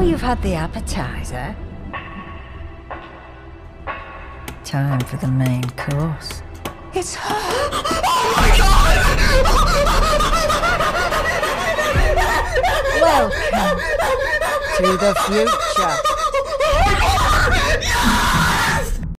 Now you've had the appetizer. Time for the main course. It's her. oh my god! Welcome to the future.